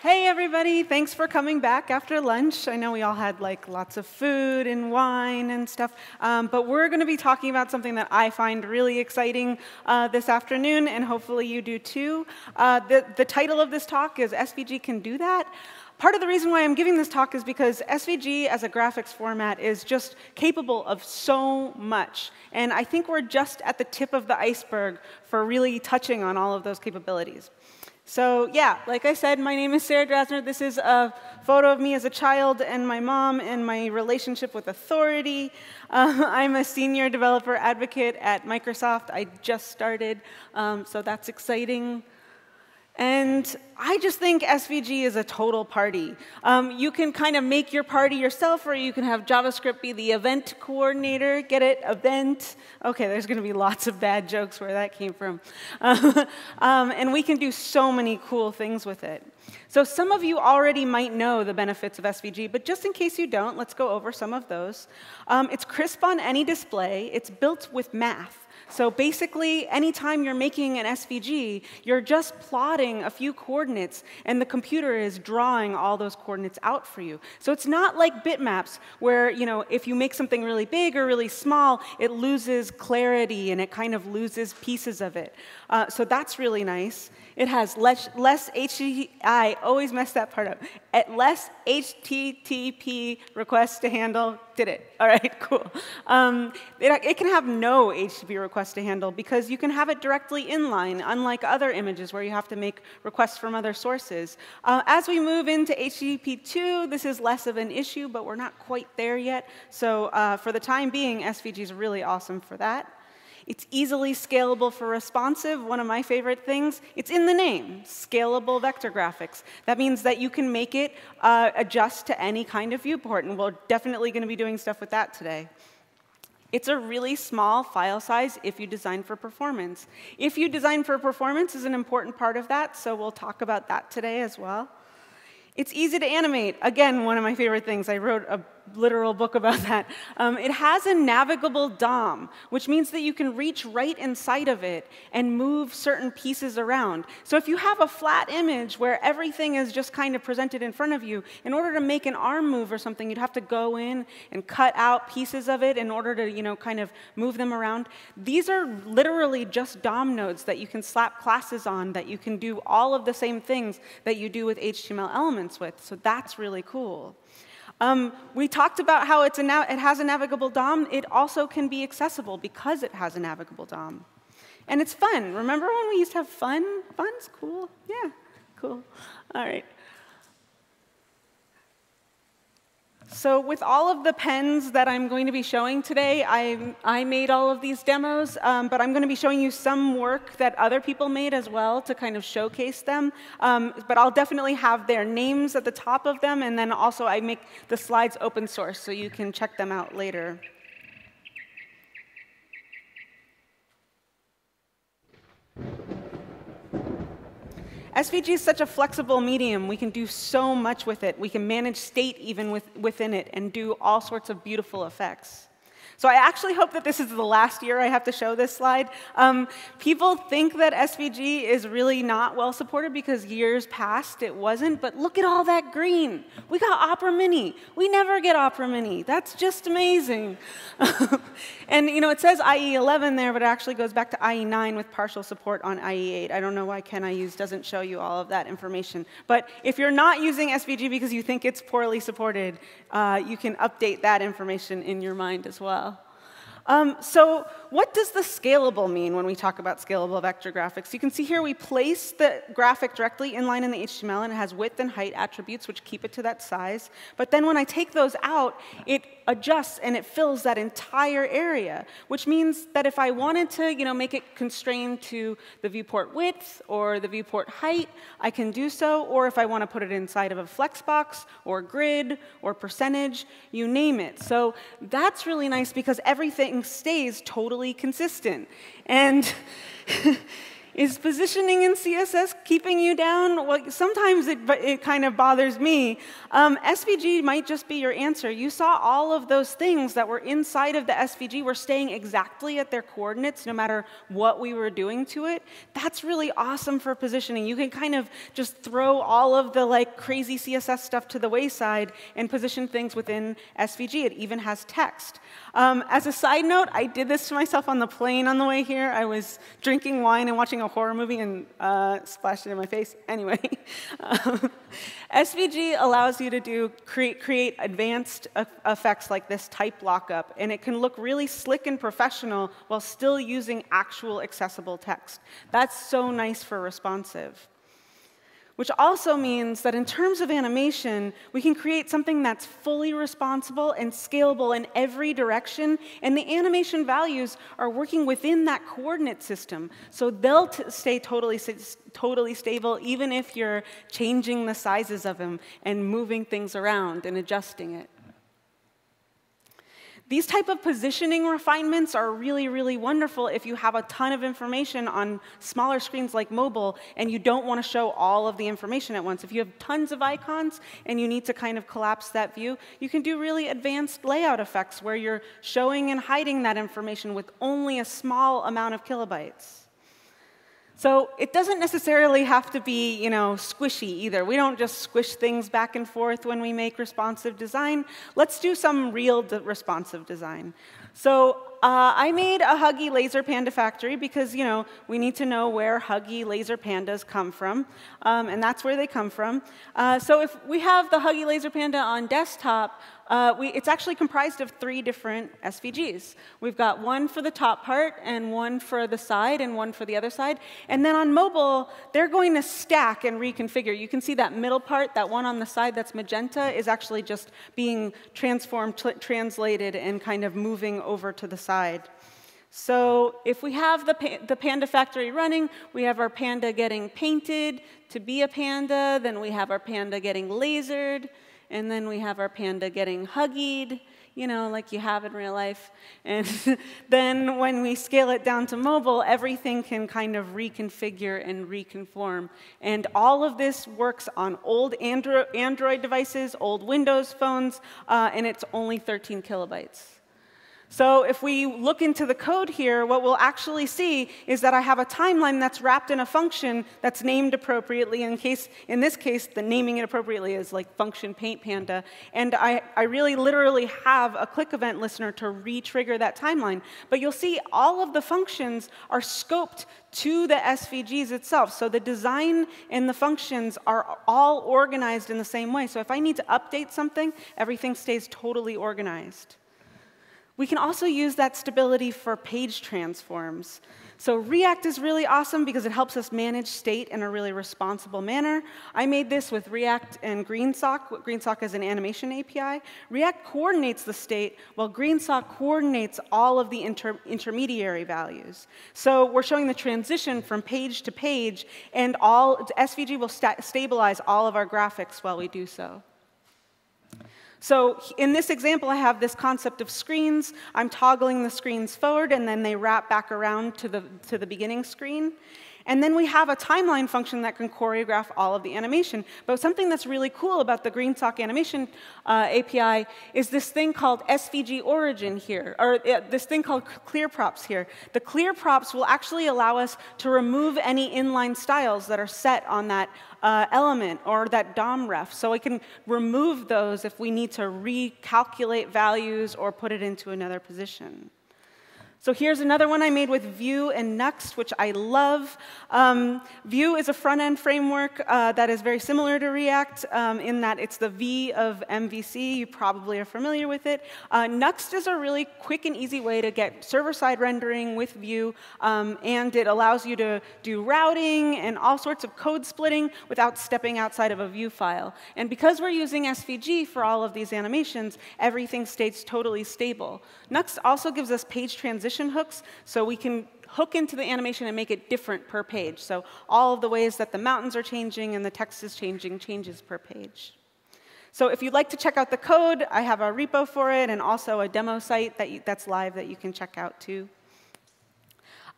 Hey, everybody. Thanks for coming back after lunch. I know we all had like lots of food and wine and stuff, um, but we're going to be talking about something that I find really exciting uh, this afternoon, and hopefully you do too. Uh, the, the title of this talk is SVG Can Do That. Part of the reason why I'm giving this talk is because SVG as a graphics format is just capable of so much. And I think we're just at the tip of the iceberg for really touching on all of those capabilities. So yeah, like I said, my name is Sarah Drasner. This is a photo of me as a child and my mom and my relationship with authority. Uh, I'm a senior developer advocate at Microsoft. I just started, um, so that's exciting. And I just think SVG is a total party. Um, you can kind of make your party yourself, or you can have JavaScript be the event coordinator. Get it? Event. Okay, there's going to be lots of bad jokes where that came from. um, and we can do so many cool things with it. So some of you already might know the benefits of SVG, but just in case you don't, let's go over some of those. Um, it's crisp on any display. It's built with math. So basically, anytime you're making an SVG, you're just plotting a few coordinates, and the computer is drawing all those coordinates out for you. So it's not like bitmaps, where you know if you make something really big or really small, it loses clarity and it kind of loses pieces of it. Uh, so that's really nice. It has less, less HTTP, I always mess that part up. At less HTTP requests to handle, did it. All right, cool. Um, it, it, can have no HTTP request to handle because you can have it directly inline, unlike other images where you have to make requests from other sources. Uh, as we move into HTTP 2, this is less of an issue, but we're not quite there yet. So uh, for the time being, SVG is really awesome for that. It's easily scalable for responsive, one of my favorite things. It's in the name, scalable vector graphics. That means that you can make it uh, adjust to any kind of viewport, and we're definitely going to be doing stuff with that today. It's a really small file size if you design for performance. If you design for performance is an important part of that, so we'll talk about that today as well. It's easy to animate. Again, one of my favorite things. I wrote a literal book about that. Um, it has a navigable DOM, which means that you can reach right inside of it and move certain pieces around. So if you have a flat image where everything is just kind of presented in front of you, in order to make an arm move or something, you'd have to go in and cut out pieces of it in order to, you know, kind of move them around. These are literally just DOM nodes that you can slap classes on that you can do all of the same things that you do with HTML elements with. So that's really cool. Um, we talked about how it has a navigable DOM. It also can be accessible because it has a navigable DOM. And it's fun. Remember when we used to have fun? Fun's cool. Yeah, cool. All right. So with all of the pens that I'm going to be showing today, I, I made all of these demos, um, but I'm going to be showing you some work that other people made as well to kind of showcase them. Um, but I'll definitely have their names at the top of them, and then also I make the slides open source so you can check them out later. SVG is such a flexible medium. We can do so much with it. We can manage state even with, within it and do all sorts of beautiful effects. So I actually hope that this is the last year I have to show this slide. Um, people think that SVG is really not well supported because years past it wasn't, but look at all that green. We got Opera Mini. We never get Opera Mini. That's just amazing. and you know, it says IE 11 there, but it actually goes back to IE 9 with partial support on IE 8. I don't know why Can I Use doesn't show you all of that information. But if you're not using SVG because you think it's poorly supported, uh, you can update that information in your mind as well. Um, so what does the scalable mean when we talk about scalable vector graphics? You can see here we place the graphic directly inline in the HTML, and it has width and height attributes, which keep it to that size. But then when I take those out, it adjusts and it fills that entire area, which means that if I wanted to you know, make it constrained to the viewport width or the viewport height, I can do so. Or if I want to put it inside of a flexbox or grid or percentage, you name it. So that's really nice because everything stays totally consistent. And Is positioning in CSS keeping you down? Well, sometimes it, it kind of bothers me. Um, SVG might just be your answer. You saw all of those things that were inside of the SVG were staying exactly at their coordinates no matter what we were doing to it. That's really awesome for positioning. You can kind of just throw all of the like crazy CSS stuff to the wayside and position things within SVG. It even has text. Um, as a side note, I did this to myself on the plane on the way here. I was drinking wine and watching a horror movie and uh, splashed it in my face. Anyway, um, SVG allows you to do create, create advanced effects like this type lockup, and it can look really slick and professional while still using actual accessible text. That's so nice for responsive which also means that in terms of animation, we can create something that's fully responsible and scalable in every direction, and the animation values are working within that coordinate system. So they'll stay totally, totally stable even if you're changing the sizes of them and moving things around and adjusting it. These type of positioning refinements are really, really wonderful if you have a ton of information on smaller screens like mobile and you don't want to show all of the information at once. If you have tons of icons and you need to kind of collapse that view, you can do really advanced layout effects where you're showing and hiding that information with only a small amount of kilobytes. So it doesn't necessarily have to be, you know, squishy either. We don't just squish things back and forth when we make responsive design. Let's do some real de responsive design. So uh, I made a Huggy Laser Panda factory because, you know, we need to know where Huggy Laser Pandas come from, um, and that's where they come from. Uh, so if we have the Huggy Laser Panda on desktop, uh, we, it's actually comprised of three different SVGs. We've got one for the top part, and one for the side, and one for the other side. And then on mobile, they're going to stack and reconfigure. You can see that middle part, that one on the side that's magenta, is actually just being transformed, translated, and kind of moving over to the side. So if we have the, pa the Panda factory running, we have our panda getting painted to be a panda, then we have our panda getting lasered, and then we have our panda getting huggied, you know, like you have in real life. And then when we scale it down to mobile, everything can kind of reconfigure and reconform. And all of this works on old Andro Android devices, old Windows phones, uh, and it's only 13 kilobytes. So if we look into the code here, what we'll actually see is that I have a timeline that's wrapped in a function that's named appropriately. In, case, in this case, the naming it appropriately is like function paint panda. And I, I really literally have a click event listener to re-trigger that timeline. But you'll see all of the functions are scoped to the SVGs itself. So the design and the functions are all organized in the same way. So if I need to update something, everything stays totally organized. We can also use that stability for page transforms. So React is really awesome because it helps us manage state in a really responsible manner. I made this with React and GreenSock. GreenSock is an animation API. React coordinates the state, while GreenSock coordinates all of the inter intermediary values. So we're showing the transition from page to page, and all SVG will sta stabilize all of our graphics while we do so. So in this example, I have this concept of screens. I'm toggling the screens forward, and then they wrap back around to the, to the beginning screen. And then we have a timeline function that can choreograph all of the animation. But something that's really cool about the GreenSock animation uh, API is this thing called SVG origin here, or uh, this thing called clear props here. The clear props will actually allow us to remove any inline styles that are set on that uh, element or that DOM ref. So I can remove those if we need to recalculate values or put it into another position. So here's another one I made with Vue and Nuxt, which I love. Um, Vue is a front-end framework uh, that is very similar to React um, in that it's the V of MVC. You probably are familiar with it. Uh, Nuxt is a really quick and easy way to get server-side rendering with Vue, um, and it allows you to do routing and all sorts of code splitting without stepping outside of a Vue file. And because we're using SVG for all of these animations, everything stays totally stable. Nuxt also gives us page transition hooks so we can hook into the animation and make it different per page. So all of the ways that the mountains are changing and the text is changing changes per page. So if you'd like to check out the code, I have a repo for it and also a demo site that you, that's live that you can check out too.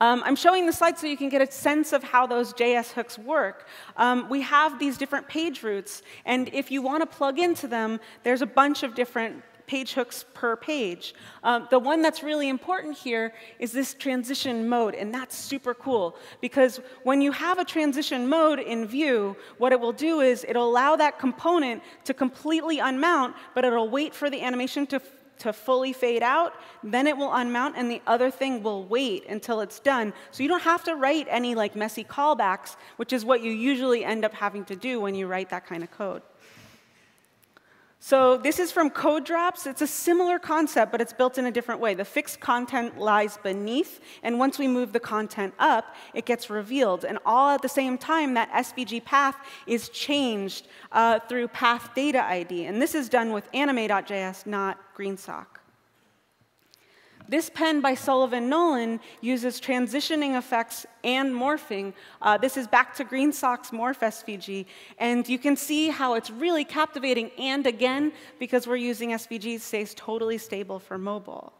Um, I'm showing the slide so you can get a sense of how those JS hooks work. Um, we have these different page routes, and if you want to plug into them, there's a bunch of different page hooks per page. Um, the one that's really important here is this transition mode, and that's super cool because when you have a transition mode in Vue, what it will do is it'll allow that component to completely unmount, but it'll wait for the animation to to fully fade out, then it will unmount and the other thing will wait until it's done. So you don't have to write any like messy callbacks, which is what you usually end up having to do when you write that kind of code. So this is from Codrops. It's a similar concept, but it's built in a different way. The fixed content lies beneath, and once we move the content up, it gets revealed. And all at the same time, that SVG path is changed uh, through path data ID. And this is done with anime.js, not GreenSock. This pen by Sullivan Nolan uses transitioning effects and morphing. Uh, this is back to Green GreenSock's Morph SVG, and you can see how it's really captivating, and again, because we're using SVG, stays totally stable for mobile.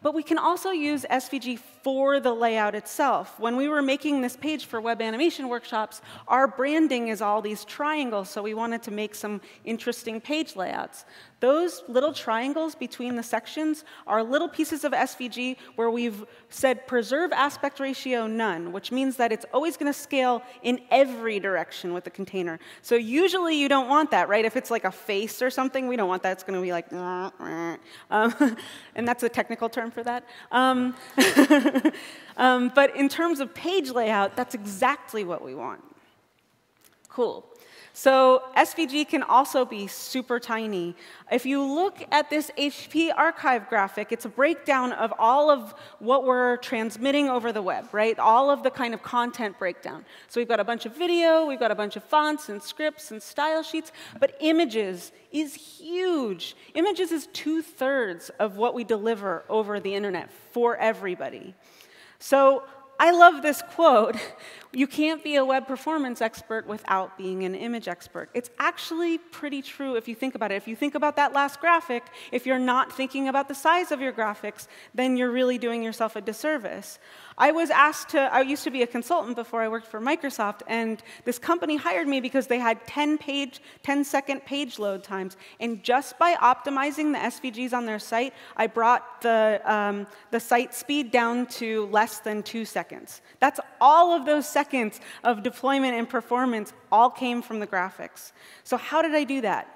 But we can also use SVG for the layout itself. When we were making this page for web animation workshops, our branding is all these triangles, so we wanted to make some interesting page layouts. Those little triangles between the sections are little pieces of SVG where we've said preserve aspect ratio none, which means that it's always going to scale in every direction with the container. So usually you don't want that, right? If it's like a face or something, we don't want that. It's going to be like, um, and that's a technical term for that. Um, um, but in terms of page layout, that's exactly what we want. Cool. So SVG can also be super tiny. If you look at this HP archive graphic, it's a breakdown of all of what we're transmitting over the web, right? All of the kind of content breakdown. So we've got a bunch of video, we've got a bunch of fonts and scripts and style sheets, but images is huge. Images is two thirds of what we deliver over the internet for everybody. So I love this quote. You can't be a web performance expert without being an image expert. It's actually pretty true if you think about it. If you think about that last graphic, if you're not thinking about the size of your graphics, then you're really doing yourself a disservice. I was asked to, I used to be a consultant before I worked for Microsoft, and this company hired me because they had 10 page, 10 second page load times. And just by optimizing the SVGs on their site, I brought the, um, the site speed down to less than two seconds. That's all of those seconds of deployment and performance all came from the graphics. So how did I do that?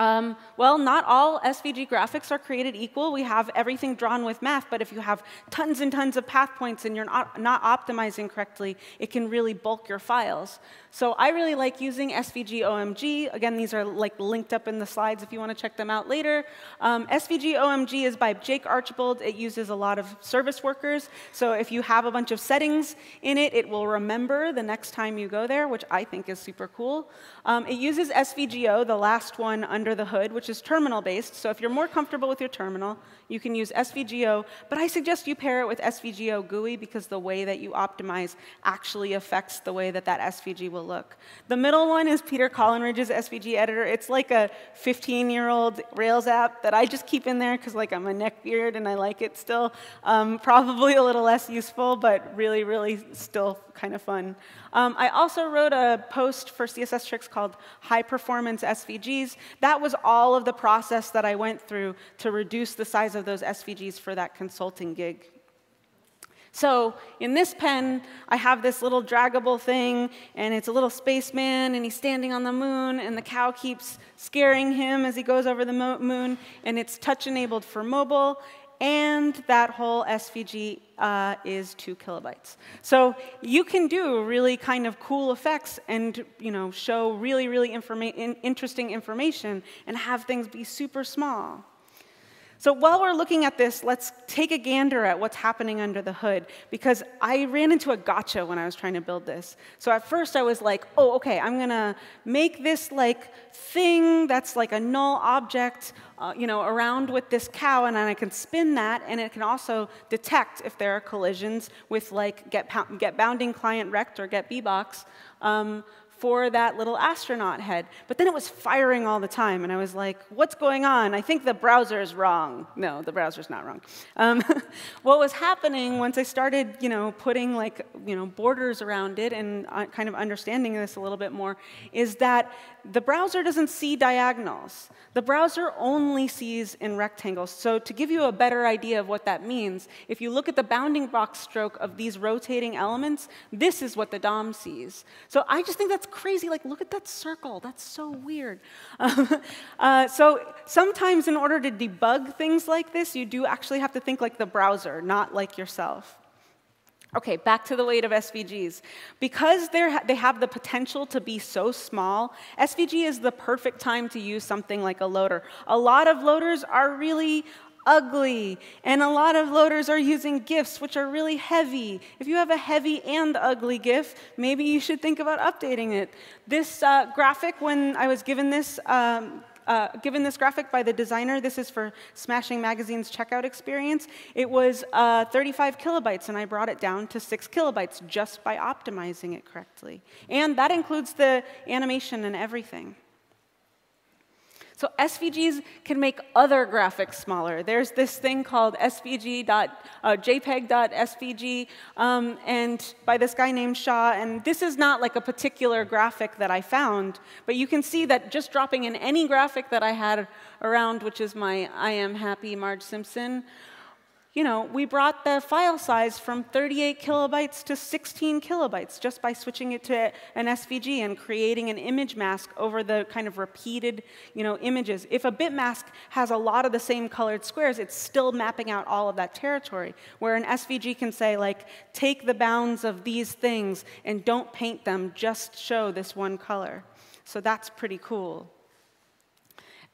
Um, well, not all SVG graphics are created equal. We have everything drawn with math, but if you have tons and tons of path points and you're not, not optimizing correctly, it can really bulk your files. So I really like using SVG OMG. Again, these are like linked up in the slides if you want to check them out later. Um, SVG OMG is by Jake Archibald. It uses a lot of service workers. So if you have a bunch of settings in it, it will remember the next time you go there, which I think is super cool. Um, it uses SVGO, the last one under the hood, which is terminal-based. So if you're more comfortable with your terminal, you can use SVGO. But I suggest you pair it with SVGO GUI because the way that you optimize actually affects the way that that SVG will look. The middle one is Peter Collingridge's SVG editor. It's like a 15-year-old Rails app that I just keep in there because like I'm a neckbeard and I like it still. Um, probably a little less useful, but really, really still kind of fun. Um, I also wrote a post for CSS Tricks called High Performance SVGs. That was all of the process that I went through to reduce the size of those SVGs for that consulting gig. So in this pen, I have this little draggable thing, and it's a little spaceman, and he's standing on the moon, and the cow keeps scaring him as he goes over the moon, and it's touch-enabled for mobile, and that whole SVG uh, is two kilobytes. So you can do really kind of cool effects and you know show really, really informa interesting information and have things be super small. So while we're looking at this, let's take a gander at what's happening under the hood, because I ran into a gotcha when I was trying to build this. So at first I was like, oh, okay, I'm gonna make this like thing that's like a null object, uh, you know, around with this cow, and then I can spin that, and it can also detect if there are collisions with like get, get bounding client rect or get bbox. Um, for that little astronaut head. But then it was firing all the time, and I was like, what's going on? I think the browser is wrong. No, the browser's not wrong. Um, what was happening once I started, you know, putting like, you know, borders around it and uh, kind of understanding this a little bit more, is that the browser doesn't see diagonals. The browser only sees in rectangles. So to give you a better idea of what that means, if you look at the bounding box stroke of these rotating elements, this is what the DOM sees. So I just think that's crazy. Like, look at that circle. That's so weird. uh, so sometimes in order to debug things like this, you do actually have to think like the browser, not like yourself. Okay, back to the weight of SVGs. Because they have the potential to be so small, SVG is the perfect time to use something like a loader. A lot of loaders are really ugly, and a lot of loaders are using GIFs, which are really heavy. If you have a heavy and ugly GIF, maybe you should think about updating it. This uh, graphic, when I was given this um, uh, given this graphic by the designer, this is for Smashing Magazine's checkout experience, it was uh, 35 kilobytes, and I brought it down to 6 kilobytes just by optimizing it correctly. And that includes the animation and everything. So SVGs can make other graphics smaller. There's this thing called svg. Uh, um, and by this guy named Shaw. And this is not like a particular graphic that I found, but you can see that just dropping in any graphic that I had around, which is my I am happy Marge Simpson, you know, we brought the file size from 38 kilobytes to 16 kilobytes just by switching it to an SVG and creating an image mask over the kind of repeated, you know, images. If a bit mask has a lot of the same colored squares, it's still mapping out all of that territory, where an SVG can say, like, take the bounds of these things and don't paint them, just show this one color. So that's pretty cool.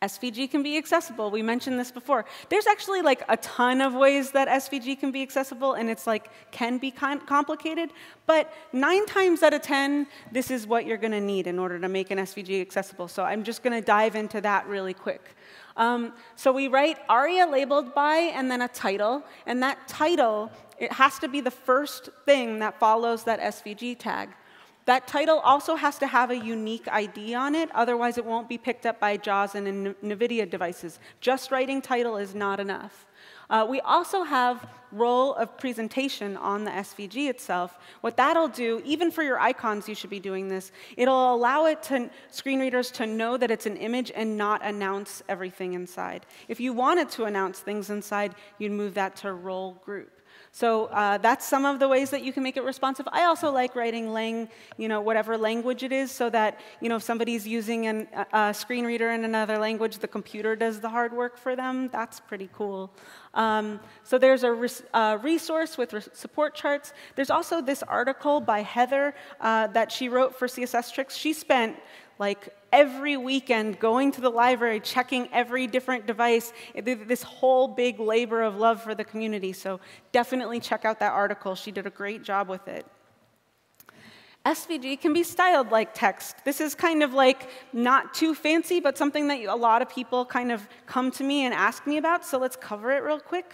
SVG can be accessible. We mentioned this before. There's actually like a ton of ways that SVG can be accessible, and it's like can be complicated. But nine times out of 10, this is what you're going to need in order to make an SVG accessible. So I'm just going to dive into that really quick. Um, so we write aria labeled by and then a title, and that title, it has to be the first thing that follows that SVG tag. That title also has to have a unique ID on it, otherwise it won't be picked up by JAWS and NVDA devices. Just writing title is not enough. Uh, we also have role of presentation on the SVG itself. What that'll do, even for your icons, you should be doing this. It'll allow it to screen readers to know that it's an image and not announce everything inside. If you wanted to announce things inside, you'd move that to role group. So uh, that's some of the ways that you can make it responsive. I also like writing lang, you know, whatever language it is, so that you know if somebody's using an, a screen reader in another language, the computer does the hard work for them. That's pretty cool. Um, so there's a res resource with support charts. There's also this article by Heather uh, that she wrote for CSS Tricks. She spent like every weekend going to the library, checking every different device, this whole big labor of love for the community. So definitely check out that article. She did a great job with it. SVG can be styled like text. This is kind of like not too fancy, but something that a lot of people kind of come to me and ask me about, so let's cover it real quick.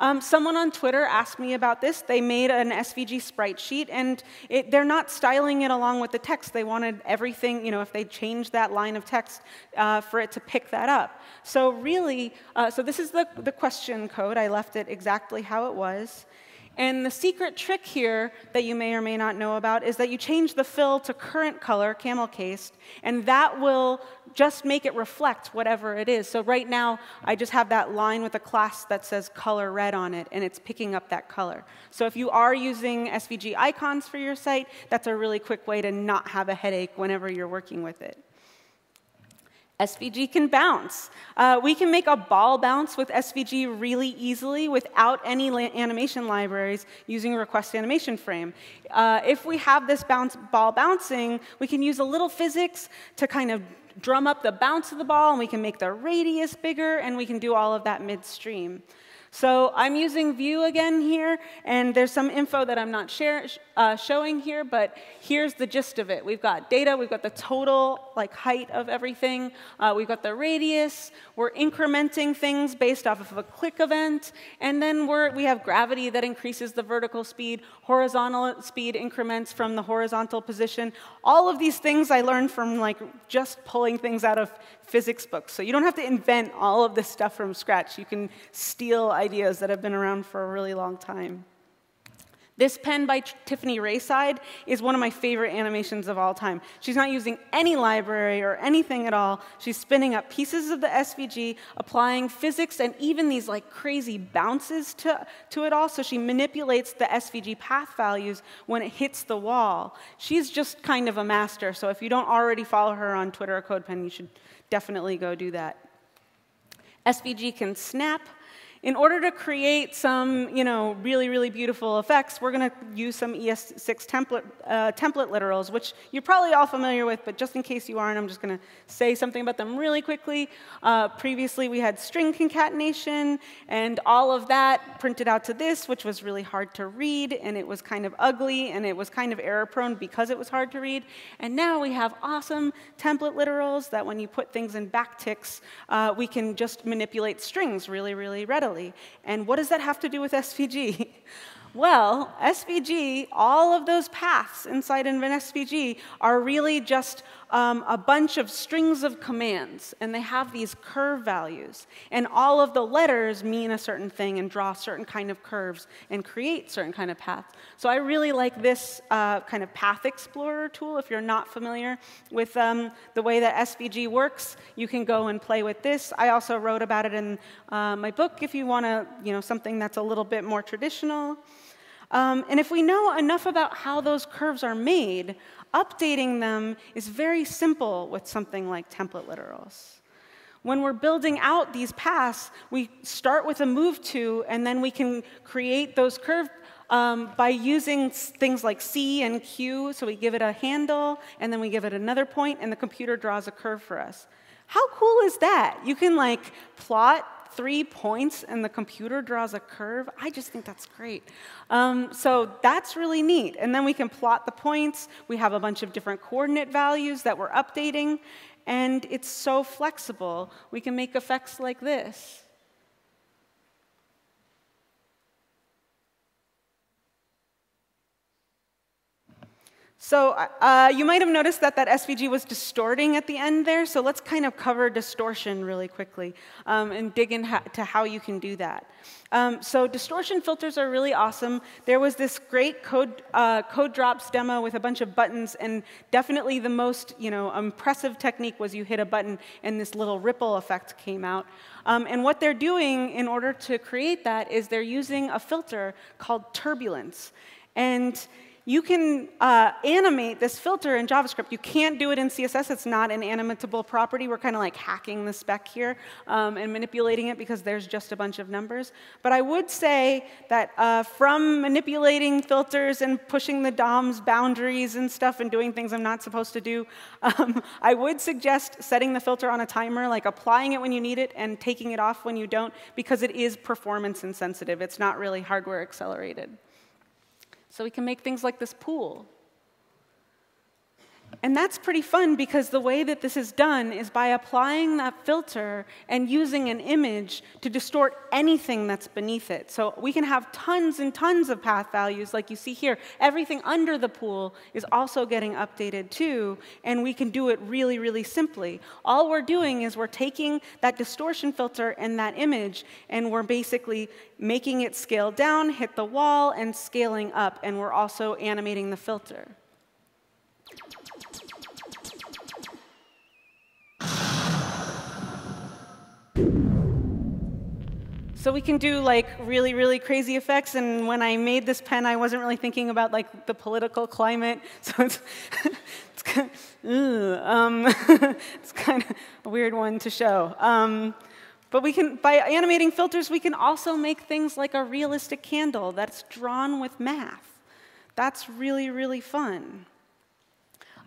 Um, someone on Twitter asked me about this. They made an SVG sprite sheet, and it, they're not styling it along with the text. They wanted everything, you know, if they changed that line of text, uh, for it to pick that up. So really, uh, so this is the, the question code. I left it exactly how it was. And the secret trick here that you may or may not know about is that you change the fill to current color, camel cased, and that will just make it reflect whatever it is. So right now, I just have that line with a class that says color red on it, and it's picking up that color. So if you are using SVG icons for your site, that's a really quick way to not have a headache whenever you're working with it. SVG can bounce. Uh, we can make a ball bounce with SVG really easily without any animation libraries using request animation frame. Uh, if we have this bounce, ball bouncing, we can use a little physics to kind of drum up the bounce of the ball, and we can make the radius bigger, and we can do all of that midstream. So I'm using Vue again here, and there's some info that I'm not share, uh, showing here, but here's the gist of it. We've got data, we've got the total like height of everything, uh, we've got the radius, we're incrementing things based off of a click event, and then we're, we have gravity that increases the vertical speed, horizontal speed increments from the horizontal position. All of these things I learned from like just pulling things out of physics books. So you don't have to invent all of this stuff from scratch. You can steal ideas that have been around for a really long time. This pen by Tiffany Rayside is one of my favorite animations of all time. She's not using any library or anything at all. She's spinning up pieces of the SVG, applying physics and even these like crazy bounces to, to it all. So she manipulates the SVG path values when it hits the wall. She's just kind of a master. So if you don't already follow her on Twitter or CodePen, you should definitely go do that. SVG can snap, in order to create some, you know, really, really beautiful effects, we're going to use some ES6 template, uh, template literals, which you're probably all familiar with, but just in case you aren't, I'm just going to say something about them really quickly. Uh, previously, we had string concatenation, and all of that printed out to this, which was really hard to read, and it was kind of ugly, and it was kind of error-prone because it was hard to read. And now we have awesome template literals that when you put things in backticks, uh, we can just manipulate strings really, really readily. And what does that have to do with SVG? Well, SVG, all of those paths inside an SVG are really just um, a bunch of strings of commands, and they have these curve values. And all of the letters mean a certain thing and draw certain kind of curves and create certain kind of paths. So I really like this uh, kind of path explorer tool. If you're not familiar with um, the way that SVG works, you can go and play with this. I also wrote about it in uh, my book if you want to, you know, something that's a little bit more traditional. Um, and if we know enough about how those curves are made, updating them is very simple with something like template literals. When we're building out these paths, we start with a move to, and then we can create those curves um, by using things like C and Q. So we give it a handle, and then we give it another point, and the computer draws a curve for us. How cool is that? You can like plot three points and the computer draws a curve. I just think that's great. Um, so that's really neat. And then we can plot the points. We have a bunch of different coordinate values that we're updating. And it's so flexible. We can make effects like this. So uh, you might have noticed that that SVG was distorting at the end there, so let's kind of cover distortion really quickly um, and dig into how you can do that. Um, so distortion filters are really awesome. There was this great code, uh, Codrops demo with a bunch of buttons, and definitely the most you know, impressive technique was you hit a button and this little ripple effect came out. Um, and what they're doing in order to create that is they're using a filter called turbulence. And you can uh, animate this filter in JavaScript. You can't do it in CSS. It's not an animatable property. We're kind of like hacking the spec here um, and manipulating it because there's just a bunch of numbers. But I would say that uh, from manipulating filters and pushing the DOM's boundaries and stuff and doing things I'm not supposed to do, um, I would suggest setting the filter on a timer, like applying it when you need it and taking it off when you don't, because it is performance insensitive. It's not really hardware accelerated. So we can make things like this pool. And that's pretty fun because the way that this is done is by applying that filter and using an image to distort anything that's beneath it. So we can have tons and tons of path values like you see here. Everything under the pool is also getting updated too, and we can do it really, really simply. All we're doing is we're taking that distortion filter and that image, and we're basically making it scale down, hit the wall, and scaling up, and we're also animating the filter. So we can do like really, really crazy effects. And when I made this pen, I wasn't really thinking about like the political climate. So it's, it's, kind of, um, it's kind of a weird one to show. Um, but we can, by animating filters, we can also make things like a realistic candle that's drawn with math. That's really, really fun.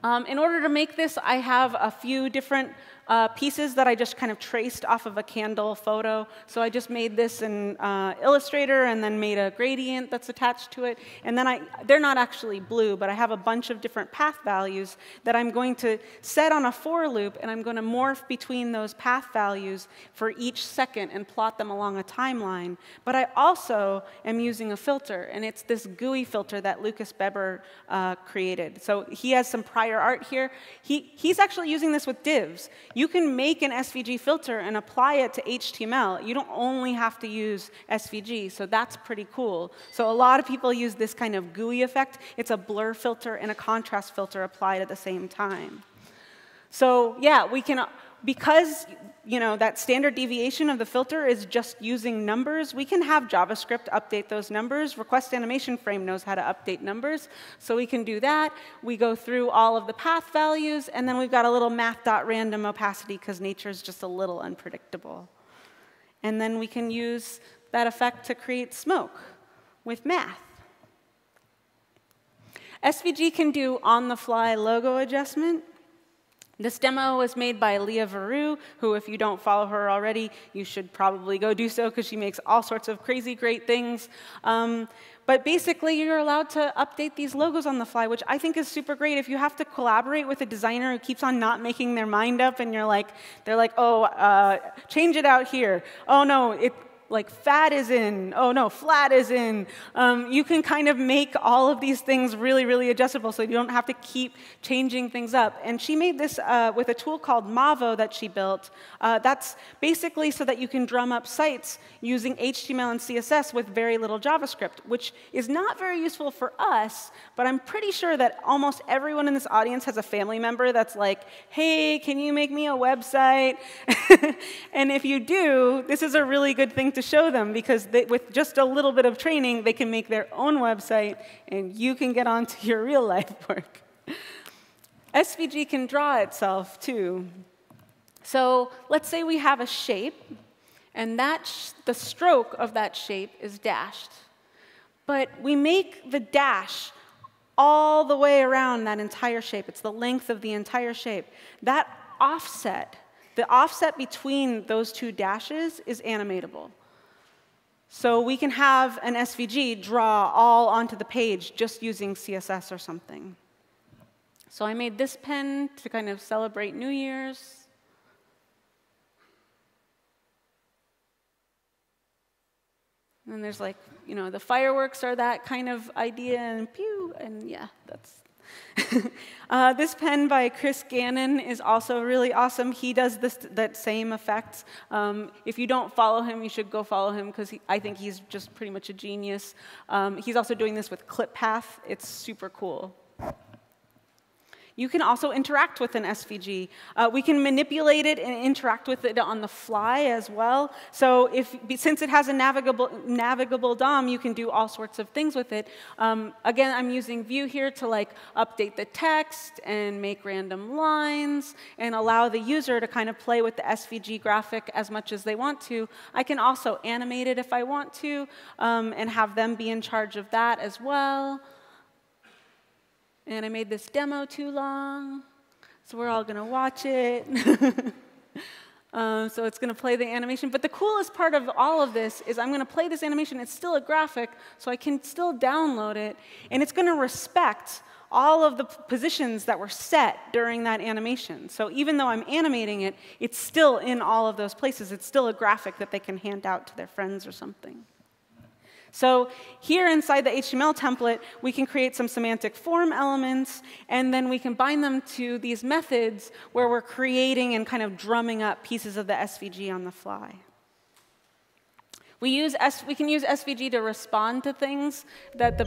Um, in order to make this, I have a few different uh, pieces that I just kind of traced off of a candle photo. So I just made this in uh, Illustrator and then made a gradient that's attached to it. And then I, they're not actually blue, but I have a bunch of different path values that I'm going to set on a for loop, and I'm going to morph between those path values for each second and plot them along a timeline. But I also am using a filter, and it's this gooey filter that Lucas Bebber uh, created. So he has some prior art here. He, he's actually using this with divs. You can make an SVG filter and apply it to HTML. You don't only have to use SVG, so that's pretty cool. So a lot of people use this kind of gooey effect. It's a blur filter and a contrast filter applied at the same time. So yeah, we can, because you know, that standard deviation of the filter is just using numbers, we can have JavaScript update those numbers. Request animation frame knows how to update numbers, so we can do that. We go through all of the path values, and then we've got a little math.random opacity because nature is just a little unpredictable. And then we can use that effect to create smoke with math. SVG can do on-the-fly logo adjustment. This demo was made by Lea Verou, who, if you don't follow her already, you should probably go do so because she makes all sorts of crazy great things. Um, but basically, you're allowed to update these logos on the fly, which I think is super great. If you have to collaborate with a designer who keeps on not making their mind up, and you're like, they're like, oh, uh, change it out here. Oh no, it, like fat is in, oh no, flat is in. Um, you can kind of make all of these things really, really adjustable so you don't have to keep changing things up. And she made this uh, with a tool called Mavo that she built. Uh, that's basically so that you can drum up sites using HTML and CSS with very little JavaScript, which is not very useful for us, but I'm pretty sure that almost everyone in this audience has a family member that's like, hey, can you make me a website? and if you do, this is a really good thing to show them because they, with just a little bit of training, they can make their own website and you can get on to your real life work. SVG can draw itself too. So let's say we have a shape and that the stroke of that shape is dashed. But we make the dash all the way around that entire shape. It's the length of the entire shape. That offset, the offset between those two dashes is animatable. So we can have an SVG draw all onto the page just using CSS or something. So I made this pen to kind of celebrate New Year's. And there's like, you know, the fireworks are that kind of idea, and pew, and yeah, that's uh, this pen by Chris Gannon is also really awesome. He does this, that same effect. Um, if you don't follow him, you should go follow him because I think he's just pretty much a genius. Um, he's also doing this with ClipPath. It's super cool. You can also interact with an SVG. Uh, we can manipulate it and interact with it on the fly as well. So if, since it has a navigable, navigable DOM, you can do all sorts of things with it. Um, again, I'm using Vue here to like update the text and make random lines and allow the user to kind of play with the SVG graphic as much as they want to. I can also animate it if I want to um, and have them be in charge of that as well. And I made this demo too long, so we're all going to watch it. um, so it's going to play the animation. But the coolest part of all of this is I'm going to play this animation. It's still a graphic, so I can still download it. And it's going to respect all of the positions that were set during that animation. So even though I'm animating it, it's still in all of those places. It's still a graphic that they can hand out to their friends or something. So here inside the HTML template, we can create some semantic form elements, and then we can bind them to these methods where we're creating and kind of drumming up pieces of the SVG on the fly. We, use S, we can use SVG to respond to things that the,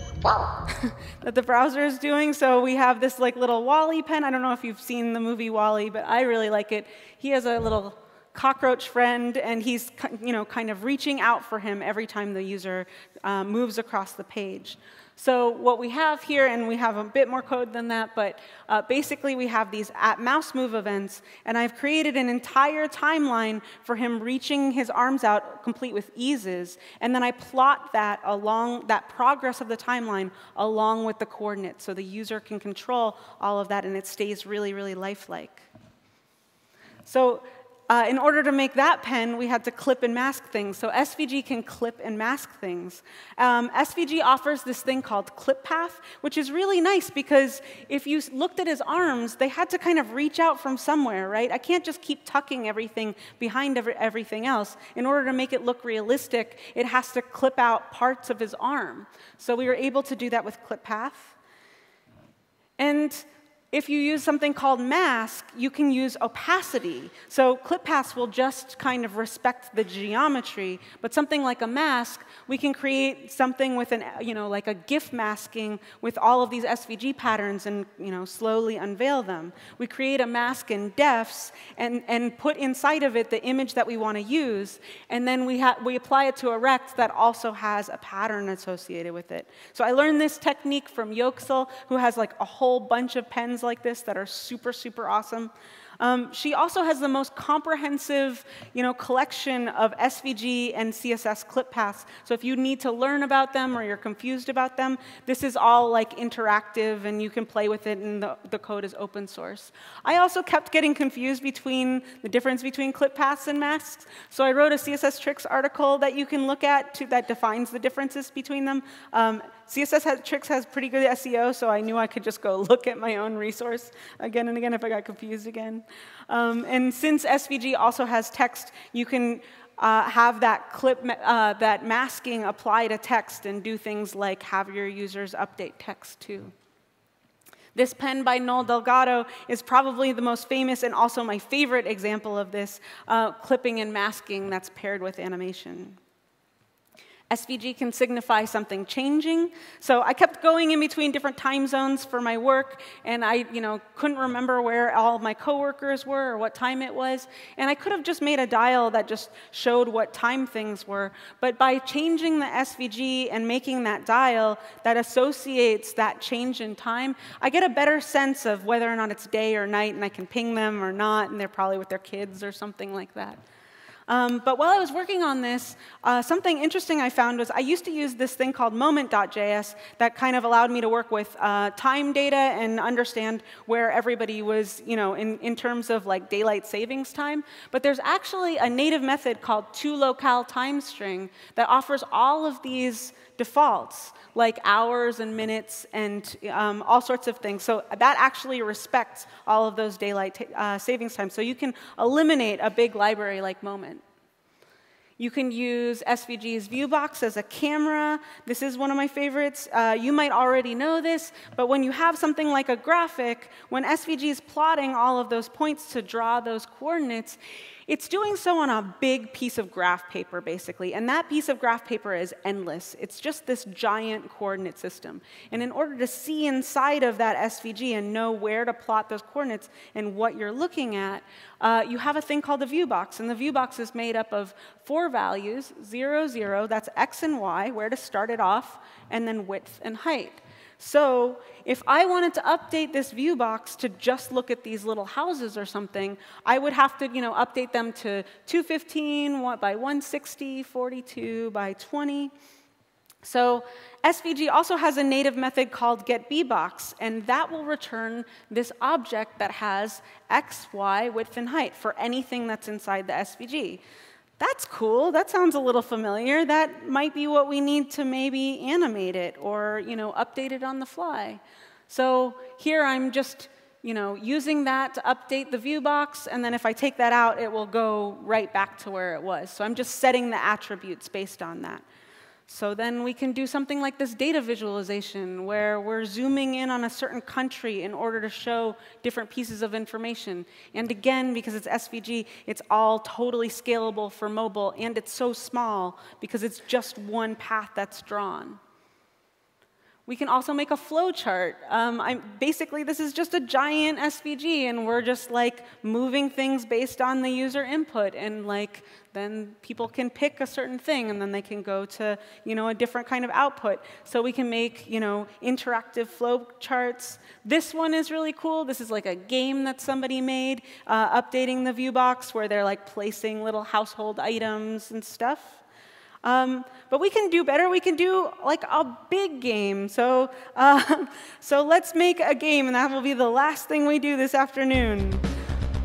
that the browser is doing. So we have this like little WALL-E pen. I don't know if you've seen the movie WALL-E, but I really like it. He has a little cockroach friend, and he's you know, kind of reaching out for him every time the user uh, moves across the page. So what we have here, and we have a bit more code than that, but uh, basically we have these at mouse move events, and I've created an entire timeline for him reaching his arms out complete with eases, and then I plot that along that progress of the timeline along with the coordinates so the user can control all of that and it stays really, really lifelike. So uh, in order to make that pen, we had to clip and mask things. So SVG can clip and mask things. Um, SVG offers this thing called clip path, which is really nice because if you looked at his arms, they had to kind of reach out from somewhere, right? I can't just keep tucking everything behind every, everything else. In order to make it look realistic, it has to clip out parts of his arm. So we were able to do that with clip path. And if you use something called mask, you can use opacity. So clip paths will just kind of respect the geometry, but something like a mask, we can create something with an, you know, like a GIF masking with all of these SVG patterns and, you know, slowly unveil them. We create a mask in defs and, and put inside of it the image that we want to use, and then we, we apply it to a rect that also has a pattern associated with it. So I learned this technique from Yoksel, who has like a whole bunch of pens like this that are super, super awesome. Um, she also has the most comprehensive you know, collection of SVG and CSS clip paths. So if you need to learn about them or you're confused about them, this is all like interactive and you can play with it and the, the code is open source. I also kept getting confused between the difference between clip paths and masks. So I wrote a CSS tricks article that you can look at to, that defines the differences between them. Um, CSS has, Tricks has pretty good SEO, so I knew I could just go look at my own resource again and again if I got confused again. Um, and since SVG also has text, you can uh, have that clip, uh, that masking apply to text and do things like have your users update text too. This pen by Noel Delgado is probably the most famous and also my favorite example of this uh, clipping and masking that's paired with animation. SVG can signify something changing. So I kept going in between different time zones for my work, and I you know, couldn't remember where all my coworkers were or what time it was. And I could have just made a dial that just showed what time things were. But by changing the SVG and making that dial that associates that change in time, I get a better sense of whether or not it's day or night, and I can ping them or not, and they're probably with their kids or something like that. Um, but while I was working on this, uh, something interesting I found was I used to use this thing called moment.js that kind of allowed me to work with uh, time data and understand where everybody was, you know, in, in terms of like daylight savings time. But there's actually a native method called toLocaleTimeString that offers all of these defaults like hours and minutes and um, all sorts of things. So that actually respects all of those daylight uh, savings times. So you can eliminate a big library like Moment. You can use SVG's ViewBox as a camera. This is one of my favorites. Uh, you might already know this, but when you have something like a graphic, when SVG is plotting all of those points to draw those coordinates, it's doing so on a big piece of graph paper, basically, and that piece of graph paper is endless. It's just this giant coordinate system. And in order to see inside of that SVG and know where to plot those coordinates and what you're looking at, uh, you have a thing called the view box. And the view box is made up of four values, 0, 0, that's x and y, where to start it off, and then width and height. So if I wanted to update this view box to just look at these little houses or something, I would have to you know, update them to 215 by 160, 42 by 20. So SVG also has a native method called getBBox, and that will return this object that has x, y, width, and height for anything that's inside the SVG that's cool. That sounds a little familiar. That might be what we need to maybe animate it or, you know, update it on the fly. So here I'm just, you know, using that to update the view box, and then if I take that out, it will go right back to where it was. So I'm just setting the attributes based on that. So then we can do something like this data visualization where we're zooming in on a certain country in order to show different pieces of information. And again, because it's SVG, it's all totally scalable for mobile and it's so small because it's just one path that's drawn. We can also make a flow chart. Um, basically, this is just a giant SVG, and we're just like moving things based on the user input, and like then people can pick a certain thing, and then they can go to you know a different kind of output. So we can make you know interactive flow charts. This one is really cool. This is like a game that somebody made, uh, updating the view box where they're like placing little household items and stuff. Um, but we can do better. We can do like a big game. So, uh, so let's make a game, and that will be the last thing we do this afternoon.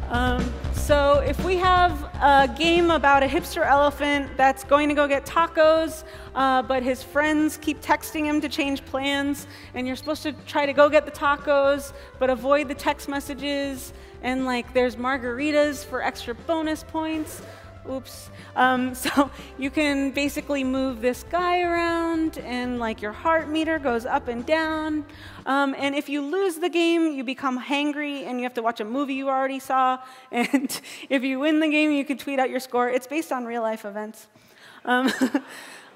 Um, so if we have a game about a hipster elephant that's going to go get tacos, uh, but his friends keep texting him to change plans, and you're supposed to try to go get the tacos, but avoid the text messages, and like there's margaritas for extra bonus points. Oops. Um, so you can basically move this guy around, and like your heart meter goes up and down. Um, and if you lose the game, you become hangry, and you have to watch a movie you already saw. And if you win the game, you can tweet out your score. It's based on real life events. Um,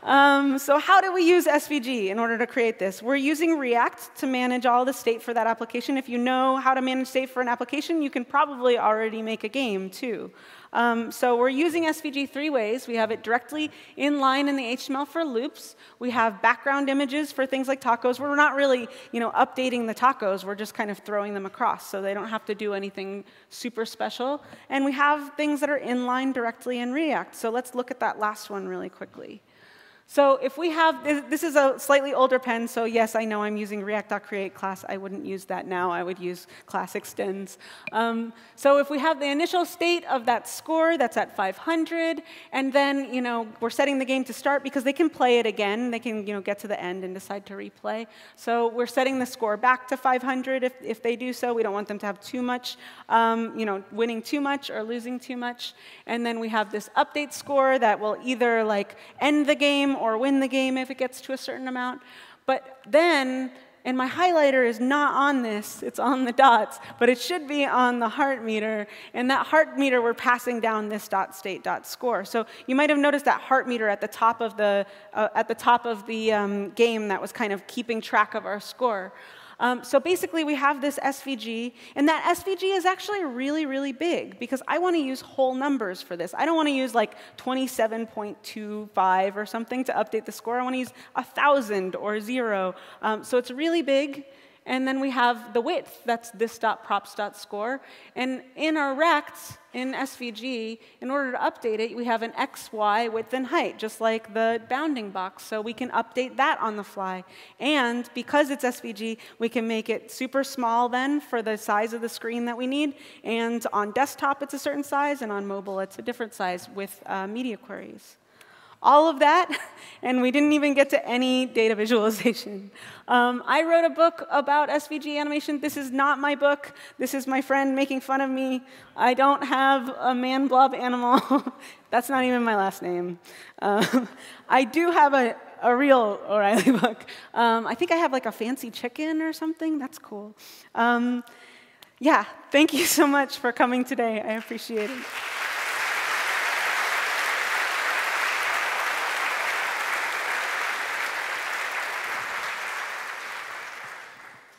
Um, so how do we use SVG in order to create this? We're using React to manage all the state for that application. If you know how to manage state for an application, you can probably already make a game too. Um, so we're using SVG three ways. We have it directly in line in the HTML for loops. We have background images for things like tacos. We're not really you know, updating the tacos. We're just kind of throwing them across, so they don't have to do anything super special. And we have things that are inline directly in React. So let's look at that last one really quickly. So if we have, this is a slightly older pen, so yes, I know I'm using React.createClass. I wouldn't use that now. I would use class extends. Um, so if we have the initial state of that score that's at 500, and then you know we're setting the game to start because they can play it again. They can you know get to the end and decide to replay. So we're setting the score back to 500 if, if they do so. We don't want them to have too much, um, you know, winning too much or losing too much. And then we have this update score that will either like end the game or win the game if it gets to a certain amount. But then, and my highlighter is not on this, it's on the dots, but it should be on the heart meter. And that heart meter, we're passing down this dot state dot score. So you might have noticed that heart meter at the top of the, uh, at the, top of the um, game that was kind of keeping track of our score. Um, so basically, we have this SVG, and that SVG is actually really, really big because I want to use whole numbers for this. I don't want to use like 27.25 or something to update the score. I want to use 1,000 or zero. Um, so it's really big. And then we have the width, that's this dot props dot score. And in our rect, in SVG, in order to update it, we have an x, y, width, and height, just like the bounding box. So we can update that on the fly. And because it's SVG, we can make it super small then for the size of the screen that we need. And on desktop, it's a certain size, and on mobile, it's a different size with uh, media queries all of that, and we didn't even get to any data visualization. Um, I wrote a book about SVG animation. This is not my book. This is my friend making fun of me. I don't have a man blob animal. That's not even my last name. Um, I do have a, a real O'Reilly book. Um, I think I have like a fancy chicken or something. That's cool. Um, yeah, thank you so much for coming today. I appreciate it.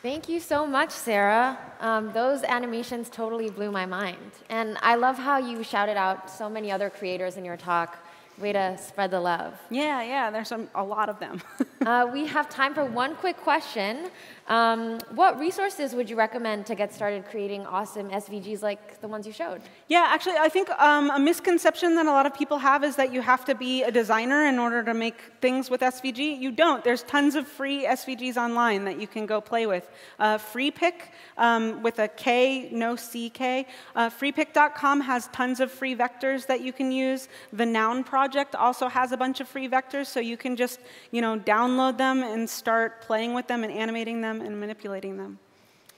Thank you so much, Sarah. Um, those animations totally blew my mind. And I love how you shouted out so many other creators in your talk. Way to spread the love. Yeah, yeah, there's some, a lot of them. uh, we have time for one quick question. Um, what resources would you recommend to get started creating awesome SVGs like the ones you showed? Yeah, actually, I think um, a misconception that a lot of people have is that you have to be a designer in order to make things with SVG. You don't. There's tons of free SVGs online that you can go play with. Uh, Freepik, um, with a K, no CK. Uh, freepik.com has tons of free vectors that you can use. The Noun project also has a bunch of free vectors, so you can just you know download them and start playing with them and animating them and manipulating them.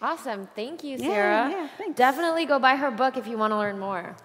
Awesome. Thank you, Sarah. Yeah, yeah. Definitely go buy her book if you want to learn more.